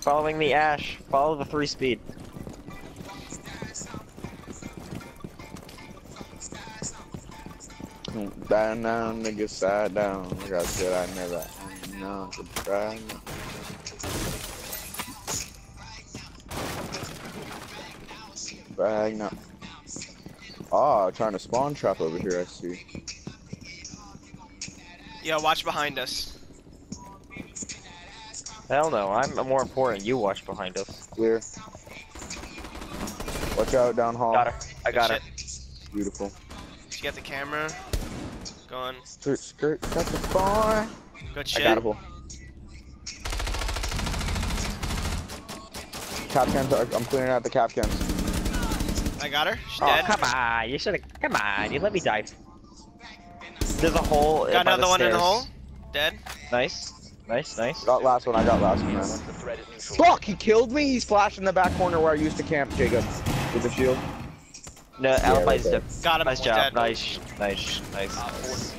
Following the ash. Follow the three speed. Down, down, nigga, side down. Like I said, I never. No, try. Bag now. Ah, trying to spawn trap over here. I see. Yeah, watch behind us. Hell no, I'm more important. You watch behind us. Clear. Watch out down hall. Got her. I got her. Shit. Beautiful. She got the camera. Gone. Skirt, skirt, got the bar. Good I shit. got it. Kapkans. are- I'm clearing out the Kapkans. I got her. She's Oh, dead. come on. You should have. Come on. You let me die. There's a hole. Got by another the one in the hole. Uh, dead. Nice. Nice, nice. Got last one. I got last one. Fuck! He killed me. He's flashed in the back corner where I used to camp, Jacob, with the shield. No, right Alibi's there. dead. Got him. Nice Dead. job. Nice, nice, nice.